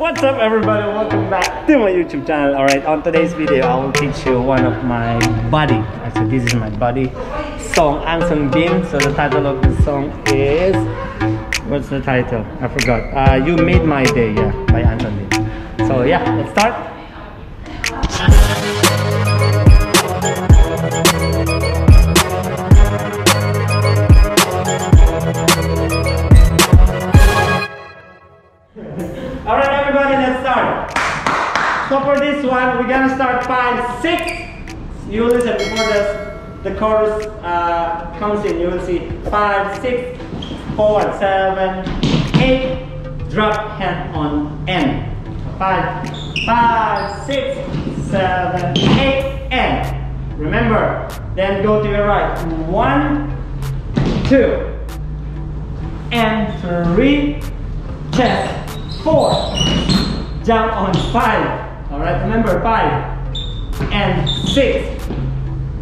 What's up everybody? Welcome back to my YouTube channel. Alright, on today's video, I will teach you one of my buddy. Actually, this is my buddy song, Anson. So the title of the song is... What's the title? I forgot. Uh, you Made My Day, yeah, by Bin. So yeah, let's start. Let's start. So for this one, we're gonna start five, six. You listen before the, the chorus uh, comes in. You will see five, six, forward, seven, eight. Drop hand on N. Five, five, six, seven, eight, and remember. Then go to your right. One, two, and three, chest, four, jump on five. All right, remember five and six.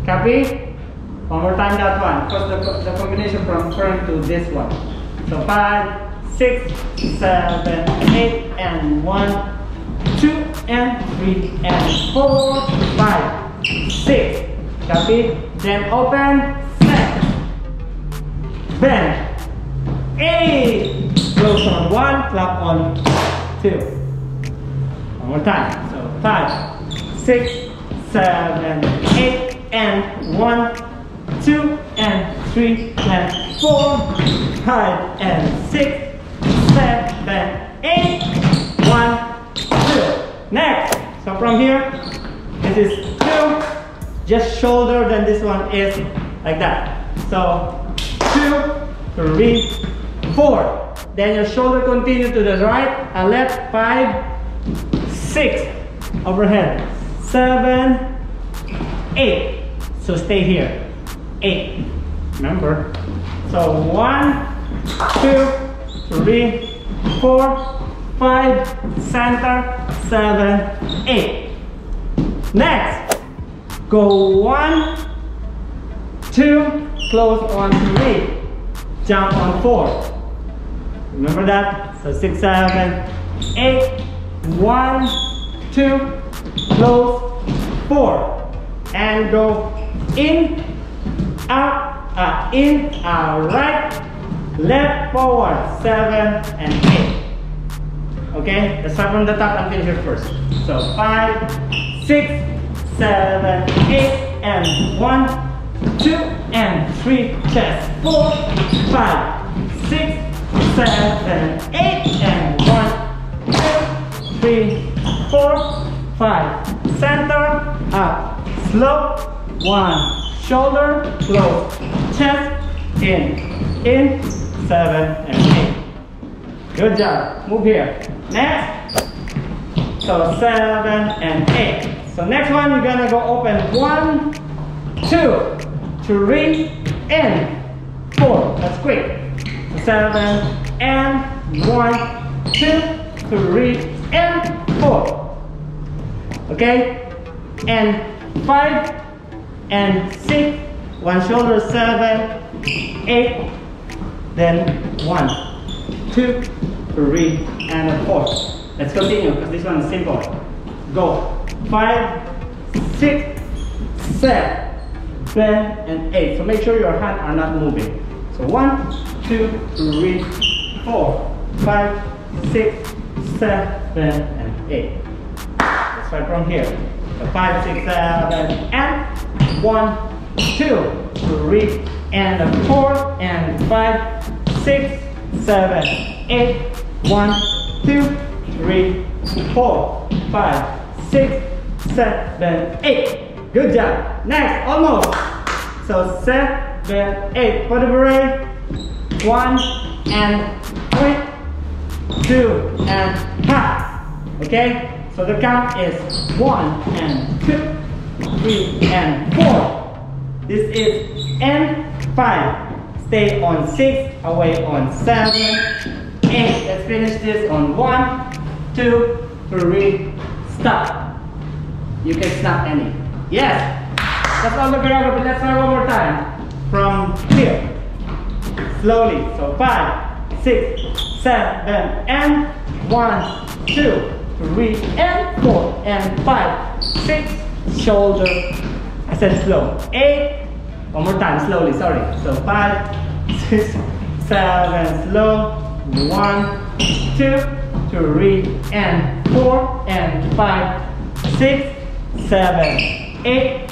Copy? One more time that one, because the, the combination from current to this one. So five, six, seven, eight, and one, two, and three, and four, five, six. Copy? Then open, set, bend, eight. Close on one, clap on two. More time. So five, six, seven, eight, and one, two, and three, and four, five, and six, seven, eight, one, two. Next. So from here, this is two, just shoulder, then this one is like that. So two, three, four. Then your shoulder continue to the right and left, five, six, overhead, seven, eight. So stay here, eight. Remember? So one, two, three, four, five, center, seven, eight. Next, go one, two, close on three, jump on four. Remember that? So six, seven, eight, one, two, close, four. And go in, out, uh, in, uh, right, left, forward, seven, and eight. Okay, let's start from the top finish it first. So five, six, seven, eight, and one, two, and three, chest, four, five, six, seven, eight, and one, two, three, four, five. Center, up, slow, one, shoulder, close, chest, in, in, seven, and eight. Good job. Move here. Next. So seven and eight. So next one, you're gonna go open one, two, three, and four. That's. So seven and one, two, three, and four. Okay? And five and six. One shoulder, seven, eight, then one, two, three, and four. Let's continue because this one is simple. Go. Five, six, seven, and eight. So make sure your hands are not moving. So one, two, three, four, five, six, seven, eight. Let's start from here. So five, six, seven, and one, two, three, and a four, and five, six, seven, eight, one, two, three, four, five, six, seven, eight. Good job. Next, almost. So seven, eight. For the beret, one and three, two and half. Okay? So the count is one and two, three and four. This is N5. Stay on six, away on seven, eight. Let's finish this on one, two, three, stop. You can stop any. Yes. That's all the choreography. Let's try one more time. From here. Slowly. So five, six, seven, and one, two, three, and four, and five, six, shoulder. I said slow. Eight. One more time, slowly, sorry. So five, six, seven, slow. One, two, three, and four, and five, six, seven, eight.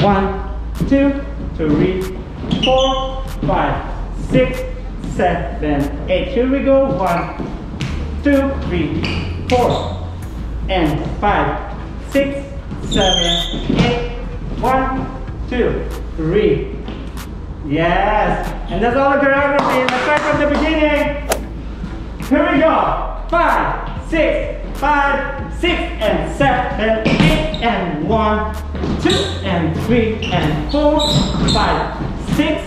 One, two, three, four, five, six, seven, eight. Here we go. One, two, three, four, and five, six, seven, eight. One, two, three. Yes. And that's all the choreography. Let's start from the beginning. Here we go. Five, six, five, six, and seven, eight, and one, two, and three, and four, five, six,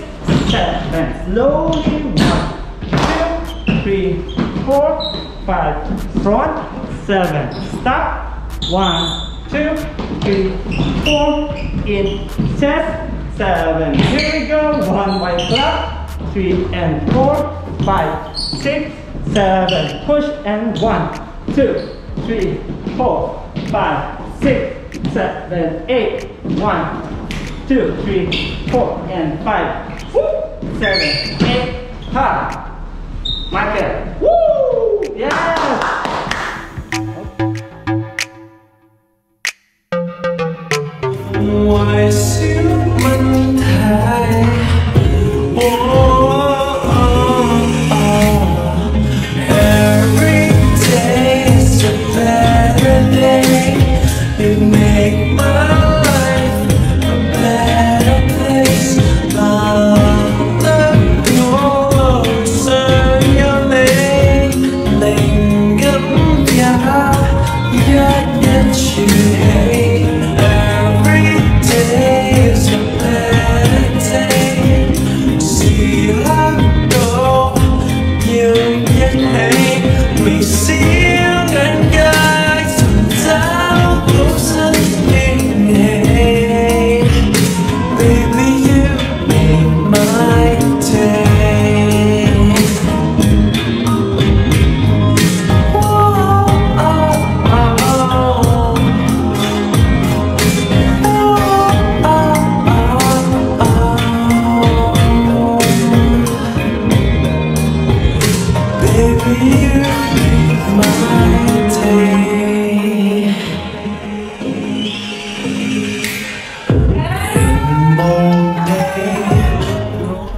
seven. Slowly. One, two, three, four, five. Front, seven. Stop. One, two, three, four. In chest, seven. Here we go. One wide flap. Three and four, five, six, seven. Push and one, two, three, four, five, six, seven, eight. One, two, three, four, and five, woo, seven, eight. Ha. Michael. Woo! Yes! Why human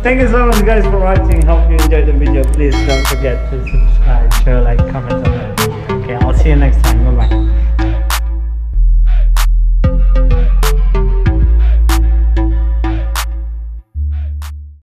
Thank you so much guys for watching. Hope you enjoyed the video. Please don't forget to subscribe, share, like, comment on the video. Okay, I'll see you next time. Bye bye.